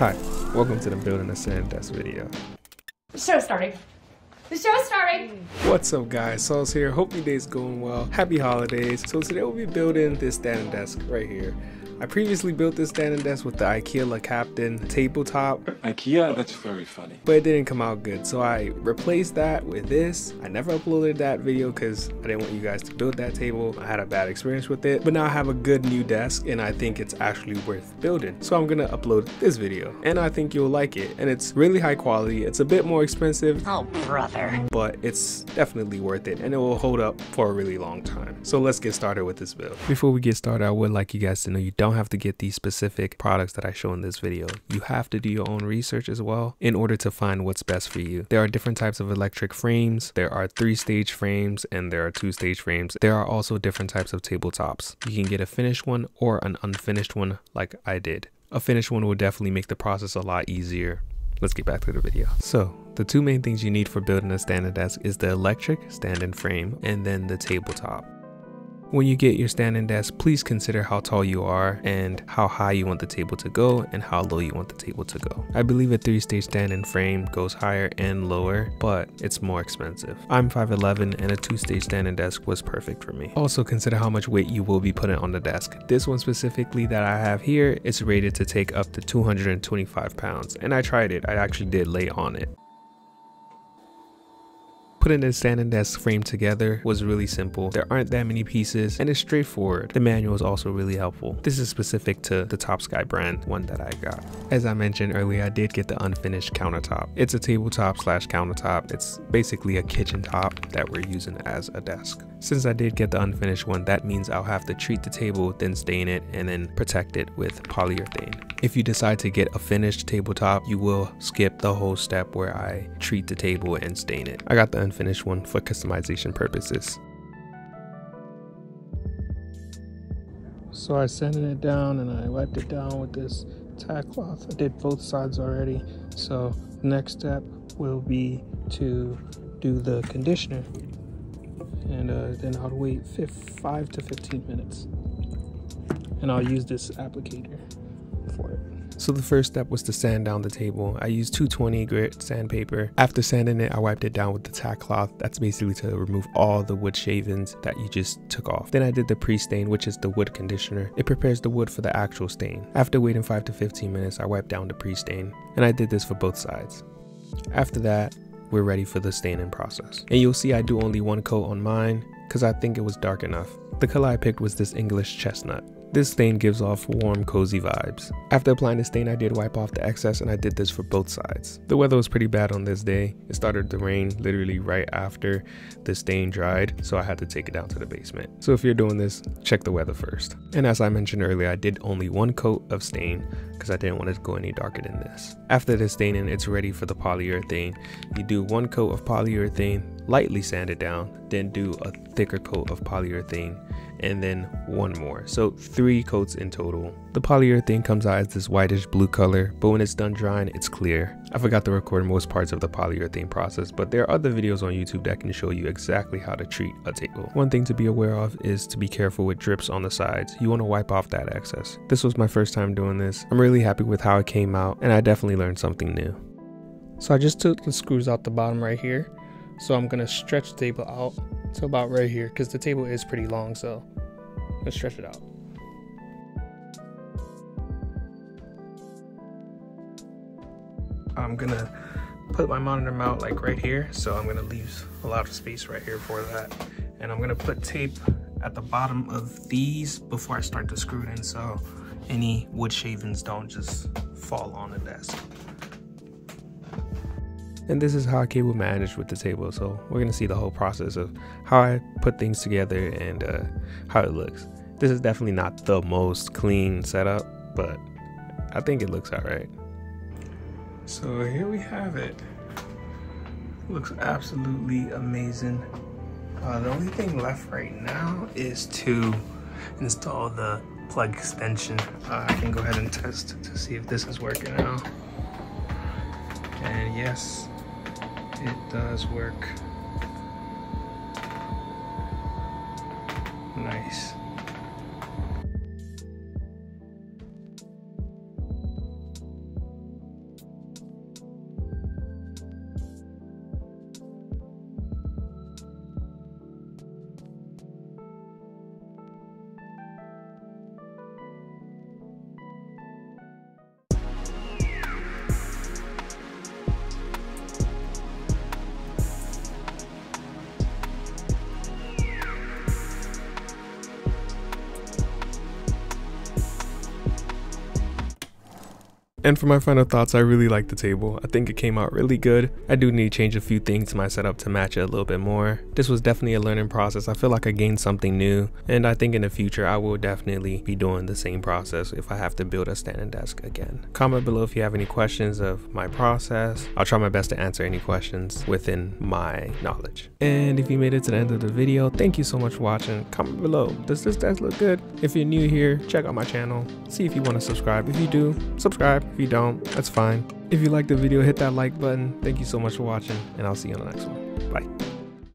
Hi, welcome to the Building a Standing Desk video. Show starting. The show's starting! What's up guys, Sulce here, hope your day's going well. Happy holidays. So today we'll be building this standing desk right here. I previously built this standing desk with the IKEA Lagkapten tabletop. IKEA? That's very funny. But it didn't come out good. So I replaced that with this. I never uploaded that video because I didn't want you guys to build that table. I had a bad experience with it. But now I have a good new desk and I think it's actually worth building. So I'm gonna upload this video. And I think you'll like it. And it's really high quality. It's a bit more expensive. Oh, brother. But it's definitely worth it and it will hold up for a really long time. So let's get started with this build. Before we get started, I would like you guys to know you don't don't have to get these specific products that I show in this video. You have to do your own research as well in order to find what's best for you. There are different types of electric frames. There are three stage frames and there are two stage frames. There are also different types of tabletops. You can get a finished one or an unfinished one like I did. A finished one will definitely make the process a lot easier let's get back to the video. So the two main things you need for building a standing desk is the electric standing frame and then the tabletop. When you get your standing desk, please consider how tall you are and how high you want the table to go and how low you want the table to go. I believe a three stage standing frame goes higher and lower, but it's more expensive. I'm 5'11 and a two stage standing desk was perfect for me. Also consider how much weight you will be putting on the desk. This one specifically that I have here is rated to take up to 225 pounds and I tried it. I actually did lay on it. Putting the standing desk frame together was really simple. There aren't that many pieces and it's straightforward. The manual is also really helpful. This is specific to the TOPSKY brand, one that I got. As I mentioned earlier, I did get the unfinished countertop. It's a tabletop slash countertop. It's basically a kitchen top that we're using as a desk. Since I did get the unfinished one, that means I'll have to treat the table, then stain it, and then protect it with polyurethane. If you decide to get a finished tabletop, you will skip the whole step where I treat the table and stain it. I got the unfinished one for customization purposes. So I sanded it down and I wiped it down with this tack cloth. I did both sides already. So next step will be to do the conditioner and uh, then I'll wait 5 to 15 minutes and I'll use this applicator for it. So the first step was to sand down the table. I used 220 grit sandpaper. After sanding it, I wiped it down with the tack cloth. That's basically to remove all the wood shavings that you just took off. Then I did the pre-stain, which is the wood conditioner. It prepares the wood for the actual stain. After waiting 5 to 15 minutes, I wiped down the pre-stain. And I did this for both sides. After that, we're ready for the staining process. And you'll see I do only one coat on mine because I think it was dark enough. The color I picked was this English chestnut. This stain gives off warm, cozy vibes. After applying the stain, I did wipe off the excess and I did this for both sides. The weather was pretty bad on this day. It started to rain literally right after the stain dried, so I had to take it down to the basement. So if you're doing this, check the weather first. And as I mentioned earlier, I did only one coat of stain because I didn't want it to go any darker than this. After the staining, it's ready for the polyurethane. You do one coat of polyurethane, lightly sand it down, then do a thicker coat of polyurethane and then one more. So three coats in total. The polyurethane comes out as this whitish blue color, but when it's done drying, it's clear. I forgot to record most parts of the polyurethane process, but there are other videos on YouTube that can show you exactly how to treat a table. One thing to be aware of is to be careful with drips on the sides. You want to wipe off that excess. This was my first time doing this. I'm really happy with how it came out, and I definitely learned something new. So I just took the screws out the bottom right here. So I'm gonna stretch the table out to about right here because the table is pretty long so let's stretch it out I'm gonna put my monitor mount like right here so I'm gonna leave a lot of space right here for that and I'm gonna put tape at the bottom of these before I start to screw it in so any wood shavings don't just fall on the desk and this is how cable managed with the table. So we're gonna see the whole process of how I put things together and uh, how it looks. This is definitely not the most clean setup, but I think it looks all right. So here we have it. Looks absolutely amazing. Uh, the only thing left right now is to install the plug extension. Uh, I can go ahead and test to see if this is working out. And yes, it does work. Nice. And for my final thoughts, I really like the table. I think it came out really good. I do need to change a few things to my setup to match it a little bit more. This was definitely a learning process. I feel like I gained something new and I think in the future I will definitely be doing the same process if I have to build a standing desk again. Comment below if you have any questions of my process. I'll try my best to answer any questions within my knowledge. And if you made it to the end of the video, thank you so much for watching. Comment below, does this desk look good? If you're new here, check out my channel. See if you want to subscribe. If you do, subscribe. You don't, that's fine. If you liked the video, hit that like button. Thank you so much for watching, and I'll see you on the next one. Bye.